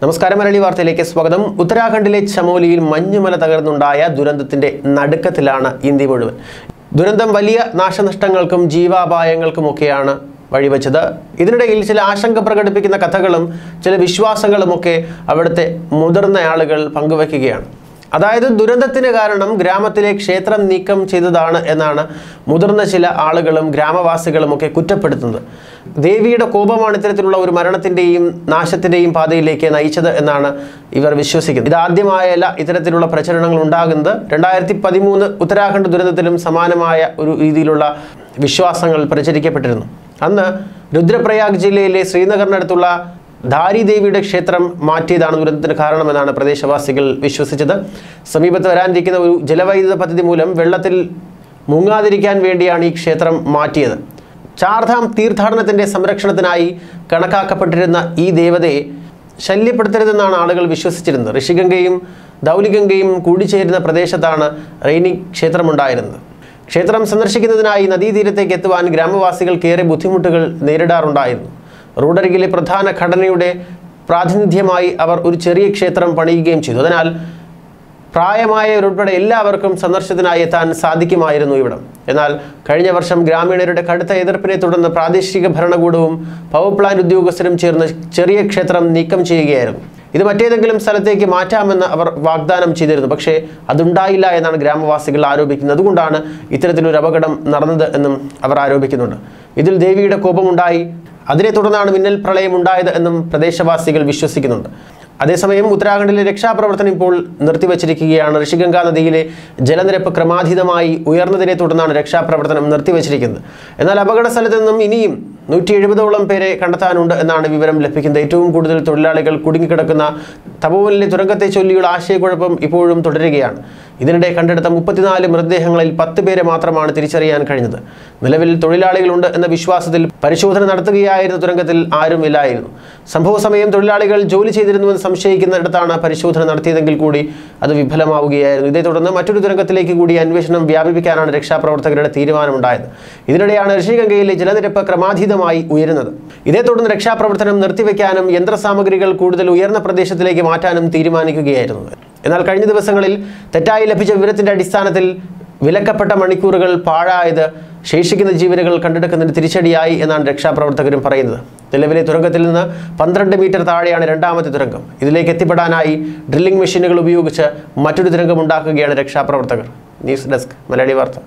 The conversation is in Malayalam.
നമസ്കാരം മലയാളി വാർത്തയിലേക്ക് സ്വാഗതം. ഉത്തരാഖണ്ഡിലെ ചമോലിയിൽ മഞ്ഞുമല തകർന്നുണ്ടായ ദുരന്തത്തിന്റെ നടുക്കത്തിലാണ് ഇന്ത്യ മുഴുവൻ. ദുരന്തം വലിയ നാശനഷ്ടങ്ങൾക്കും ജീവാപായങ്ങൾക്കുമൊക്കെയാണ് വഴിവെച്ചത്. ഇതിനിടയിൽ ചില ആശങ്ക പ്രകടിപ്പിക്കുന്ന കഥകളും ചില വിശ്വാസങ്ങളുമൊക്കെ അവിടുത്തെ മുതിർന്ന ആളുകൾ പങ്കുവയ്ക്കുകയാണ്. അതായത് ദുരന്തത്തിന് കാരണം ഗ്രാമത്തിലെ ക്ഷേത്രം നീക്കം ചെയ്തതാണ് എന്നാണ് മുതിർന്ന ചില ആളുകളും ഗ്രാമവാസികളും ഒക്കെ കുറ്റപ്പെടുത്തുന്നത്. ദേവിയുടെ കോപമാണ് ഇത്തരത്തിലുള്ള ഒരു മരണത്തിന്റെയും നാശത്തിന്റെയും പാതയിലേക്ക് നയിച്ചത് എന്നാണ് ഇവർ വിശ്വസിക്കുന്നത്. ഇതാദ്യമായല്ല ഇത്തരത്തിലുള്ള പ്രചരണങ്ങൾ ഉണ്ടാകുന്നത്. രണ്ടായിരത്തി പതിമൂന്ന് ഉത്തരാഖണ്ഡ് ദുരന്തത്തിലും സമാനമായ ഒരു രീതിയിലുള്ള വിശ്വാസങ്ങൾ പ്രചരിക്കപ്പെട്ടിരുന്നു. അന്ന് രുദ്രപ്രയാഗ് ജില്ലയിലെ ശ്രീനഗറിനടുത്തുള്ള ധാരി ദേവിയുടെ ക്ഷേത്രം മാറ്റിയതാണ് ദുരന്തത്തിന് കാരണമെന്നാണ് പ്രദേശവാസികൾ വിശ്വസിച്ചത്. സമീപത്ത് വരാനിരിക്കുന്ന ഒരു ജലവൈദ്യുത പദ്ധതി മൂലം വെള്ളത്തിൽ മുങ്ങാതിരിക്കാൻ വേണ്ടിയാണ് ഈ ക്ഷേത്രം മാറ്റിയത്. ചാർധാം തീർത്ഥാടനത്തിന്റെ സംരക്ഷണത്തിനായി കണക്കാക്കപ്പെട്ടിരുന്ന ഈ ദേവതയെ ശല്യപ്പെടുത്തരുതെന്നാണ് ആളുകൾ വിശ്വസിച്ചിരുന്നത്. ഋഷിഗംഗയും ദൗലിഗംഗയും കൂടിച്ചേരുന്ന പ്രദേശത്താണ് റെയിനി ക്ഷേത്രമുണ്ടായിരുന്നത്. ക്ഷേത്രം സന്ദർശിക്കുന്നതിനായി നദീതീരത്തേക്ക് എത്തുവാൻ ഗ്രാമവാസികൾക്കേറെ ബുദ്ധിമുട്ടുകൾ നേരിടാറുണ്ടായിരുന്നു. റോഡരികിലെ പ്രധാന ഘടനയുടെ പ്രാതിനിധ്യമായി അവർ ഒരു ചെറിയ ക്ഷേത്രം പണിയുകയും ചെയ്തു. അതിനാൽ പ്രായമായവരുൾപ്പെടെ എല്ലാവർക്കും സന്ദർശനത്തിനായി എത്താൻ സാധിക്കുമായിരുന്നു ഇവിടം. എന്നാൽ കഴിഞ്ഞ വർഷം ഗ്രാമീണരുടെ കടുത്ത എതിർപ്പിനെ തുടർന്ന് പ്രാദേശിക ഭരണകൂടവും പവർ പ്ലാന്റ് ഉദ്യോഗസ്ഥരും ചേർന്ന് ചെറിയ ക്ഷേത്രം നീക്കം ചെയ്യുകയായിരുന്നു. ഇത് മറ്റേതെങ്കിലും സ്ഥലത്തേക്ക് മാറ്റാമെന്ന് അവർ വാഗ്ദാനം ചെയ്തിരുന്നു. പക്ഷേ അതുണ്ടായില്ല എന്നാണ് ഗ്രാമവാസികൾ ആരോപിക്കുന്നത്. അതുകൊണ്ടാണ് ഇത്തരത്തിലൊരു അപകടം നടന്നത് എന്നും അവർ ആരോപിക്കുന്നുണ്ട്. ഇതിൽ ദേവിയുടെ കോപമുണ്ടായി. അതിനെ തുടർന്നാണ് മിന്നൽ പ്രളയം ഉണ്ടായത് എന്നും പ്രദേശവാസികൾ വിശ്വസിക്കുന്നുണ്ട്. അതേസമയം ഉത്തരാഖണ്ഡിലെ രക്ഷാപ്രവർത്തനം ഇപ്പോൾ നിർത്തിവച്ചിരിക്കുകയാണ്. ഋഷിഗംഗാ നദിയിലെ ജലനിരപ്പ് ക്രമാതീതമായി ഉയർന്നതിനെ തുടർന്നാണ് രക്ഷാപ്രവർത്തനം നിർത്തിവച്ചിരിക്കുന്നത്. എന്നാൽ അപകട നിന്നും ഇനിയും നൂറ്റി എഴുപതോളം പേരെ കണ്ടെത്താനുണ്ട് എന്നാണ് വിവരം ലഭിക്കുന്നത്. ഏറ്റവും കൂടുതൽ തൊഴിലാളികൾ കുടുങ്ങിക്കിടക്കുന്ന തപോവനിലെ തുരങ്കത്തെ ചൊല്ലിയുള്ള ആശയക്കുഴപ്പം ഇപ്പോഴും തുടരുകയാണ്. ഇതിനിടെ കണ്ടെടുത്ത മുപ്പത്തിനാല് മൃതദേഹങ്ങളിൽ പത്ത് പേരെ മാത്രമാണ് തിരിച്ചറിയാൻ കഴിഞ്ഞത്. നിലവിൽ തൊഴിലാളികളുണ്ട് എന്ന വിശ്വാസത്തിൽ പരിശോധന നടത്തുകയായിരുന്ന തുരങ്കത്തിൽ ആരുമില്ലായിരുന്നു സംഭവ സമയം തൊഴിലാളികൾ ജോലി ചെയ്തിരുന്നുവെന്ന് സംശയിക്കുന്നിടത്താണ് പരിശോധന നടത്തിയതെങ്കിൽ കൂടി അത് വിഫലമാവുകയായിരുന്നു. ഇതേ തുടർന്ന് മറ്റൊരു തുരങ്കത്തിലേക്ക് കൂടി അന്വേഷണം വ്യാപിപ്പിക്കാനാണ് രക്ഷാപ്രവർത്തകരുടെ തീരുമാനമുണ്ടായത്. ഇതിനിടെയാണ് ഋഷിഗംഗയിലെ ജലനിരപ്പ് ക്രമാതീതമായി ഉയരുന്നത്. ഇതേ തുടർന്ന് രക്ഷാപ്രവർത്തനം നിർത്തിവെക്കാനും യന്ത്രസാമഗ്രികൾ കൂടുതൽ ഉയർന്ന പ്രദേശത്തിലേക്ക് മാറ്റാനും തീരുമാനിക്കുകയായിരുന്നു എന്നാൽ കഴിഞ്ഞ ദിവസങ്ങളിൽ തെറ്റായി ലഭിച്ച വിവരത്തിന്റെ അടിസ്ഥാനത്തിൽ വിലക്കപ്പെട്ട മണിക്കൂറുകൾ പാഴായത് ശേഷിക്കുന്ന ജീവനുകൾ കണ്ടെടുക്കുന്നതിന് തിരിച്ചടിയായി എന്നാണ് രക്ഷാപ്രവർത്തകരും പറയുന്നത്. നിലവിലെ തുരങ്കത്തിൽ നിന്ന് പന്ത്രണ്ട് മീറ്റർ താഴെയാണ് രണ്ടാമത്തെ തുരങ്കം. ഇതിലേക്ക് എത്തിപ്പെടാനായി ഡ്രില്ലിംഗ് മെഷീനുകൾ ഉപയോഗിച്ച് മറ്റൊരു തുരങ്കം ഉണ്ടാക്കുകയാണ് രക്ഷാപ്രവർത്തകർ. ന്യൂസ് ഡെസ്ക് മലയാളി വാർത്ത.